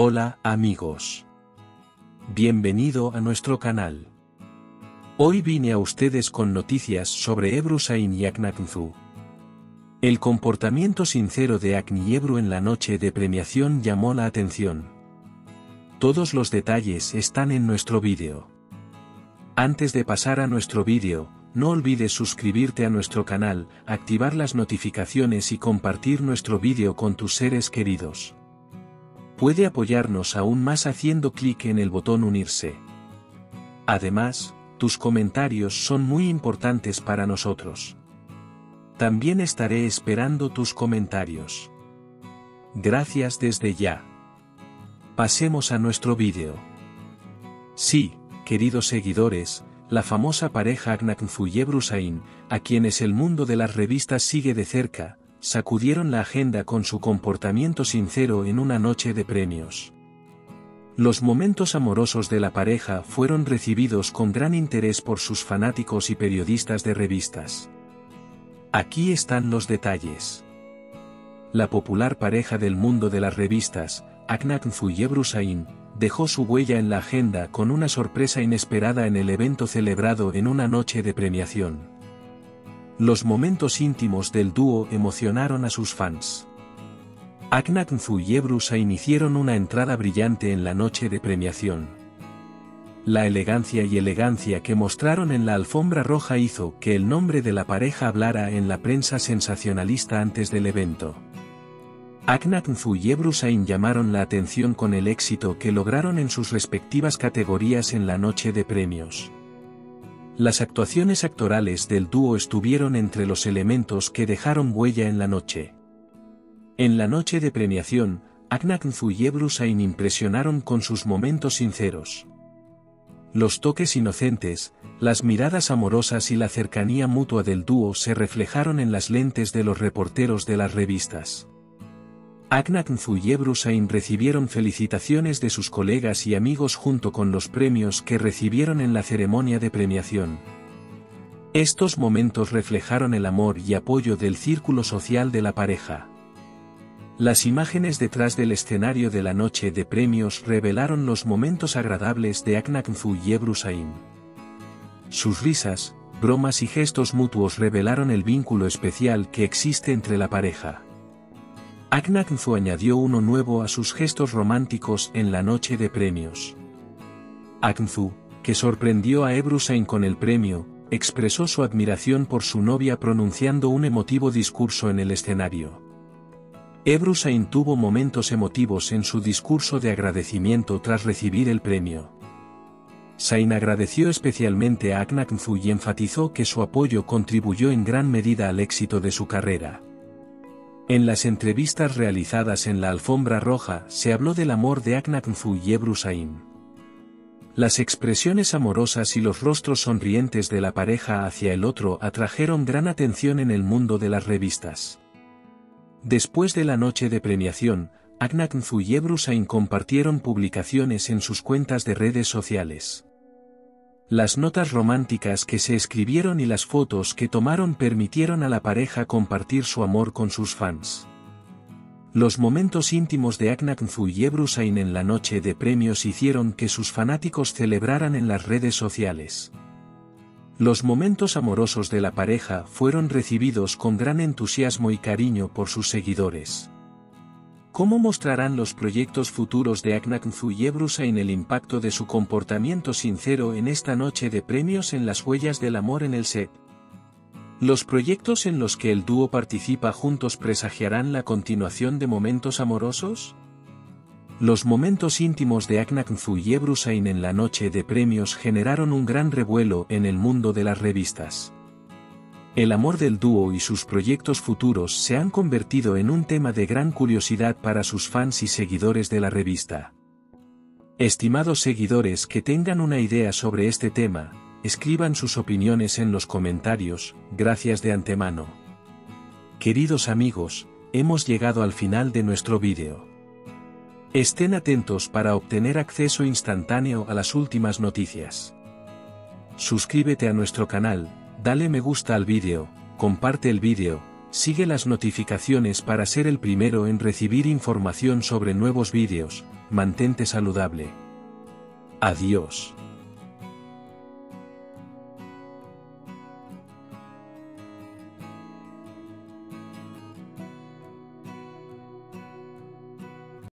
Hola amigos. Bienvenido a nuestro canal. Hoy vine a ustedes con noticias sobre Ebru Sain y Aknaknzu. El comportamiento sincero de Akni Ebru en la noche de premiación llamó la atención. Todos los detalles están en nuestro vídeo. Antes de pasar a nuestro vídeo, no olvides suscribirte a nuestro canal, activar las notificaciones y compartir nuestro vídeo con tus seres queridos. Puede apoyarnos aún más haciendo clic en el botón unirse. Además, tus comentarios son muy importantes para nosotros. También estaré esperando tus comentarios. Gracias desde ya. Pasemos a nuestro vídeo. Sí, queridos seguidores, la famosa pareja Agnaknzu y Ebrusain, a quienes el mundo de las revistas sigue de cerca, sacudieron la agenda con su comportamiento sincero en una noche de premios. Los momentos amorosos de la pareja fueron recibidos con gran interés por sus fanáticos y periodistas de revistas. Aquí están los detalles. La popular pareja del mundo de las revistas, Aknaknzu y Ebrusain, dejó su huella en la agenda con una sorpresa inesperada en el evento celebrado en una noche de premiación. Los momentos íntimos del dúo emocionaron a sus fans. Aknaknzu y Ebrusain hicieron una entrada brillante en la noche de premiación. La elegancia y elegancia que mostraron en la alfombra roja hizo que el nombre de la pareja hablara en la prensa sensacionalista antes del evento. Aknaknzu y Ebrusain llamaron la atención con el éxito que lograron en sus respectivas categorías en la noche de premios. Las actuaciones actorales del dúo estuvieron entre los elementos que dejaron huella en la noche. En la noche de premiación, Aknaknzu y Ebrusain impresionaron con sus momentos sinceros. Los toques inocentes, las miradas amorosas y la cercanía mutua del dúo se reflejaron en las lentes de los reporteros de las revistas. Aknaknzu y Ebrusain recibieron felicitaciones de sus colegas y amigos junto con los premios que recibieron en la ceremonia de premiación. Estos momentos reflejaron el amor y apoyo del círculo social de la pareja. Las imágenes detrás del escenario de la noche de premios revelaron los momentos agradables de Aknaknzu y Ebrusain. Sus risas, bromas y gestos mutuos revelaron el vínculo especial que existe entre la pareja. Aknaknzu añadió uno nuevo a sus gestos románticos en la noche de premios. Aknzu, que sorprendió a Ebrusain con el premio, expresó su admiración por su novia pronunciando un emotivo discurso en el escenario. Ebrusain tuvo momentos emotivos en su discurso de agradecimiento tras recibir el premio. Sain agradeció especialmente a Aknaknzu y enfatizó que su apoyo contribuyó en gran medida al éxito de su carrera. En las entrevistas realizadas en la alfombra roja se habló del amor de Aknaknzu y Ebrusain. Las expresiones amorosas y los rostros sonrientes de la pareja hacia el otro atrajeron gran atención en el mundo de las revistas. Después de la noche de premiación, Aknaknzu y Ebrusain compartieron publicaciones en sus cuentas de redes sociales. Las notas románticas que se escribieron y las fotos que tomaron permitieron a la pareja compartir su amor con sus fans. Los momentos íntimos de Aknaknzu y Ebrusain en la noche de premios hicieron que sus fanáticos celebraran en las redes sociales. Los momentos amorosos de la pareja fueron recibidos con gran entusiasmo y cariño por sus seguidores. ¿Cómo mostrarán los proyectos futuros de Aknaknzu y en el impacto de su comportamiento sincero en esta noche de premios en las huellas del amor en el set? ¿Los proyectos en los que el dúo participa juntos presagiarán la continuación de momentos amorosos? Los momentos íntimos de Aknaknzu y Ebrusain en la noche de premios generaron un gran revuelo en el mundo de las revistas. El amor del dúo y sus proyectos futuros se han convertido en un tema de gran curiosidad para sus fans y seguidores de la revista. Estimados seguidores que tengan una idea sobre este tema, escriban sus opiniones en los comentarios, gracias de antemano. Queridos amigos, hemos llegado al final de nuestro vídeo. Estén atentos para obtener acceso instantáneo a las últimas noticias. Suscríbete a nuestro canal, Dale me gusta al vídeo, comparte el vídeo, sigue las notificaciones para ser el primero en recibir información sobre nuevos vídeos, mantente saludable. Adiós.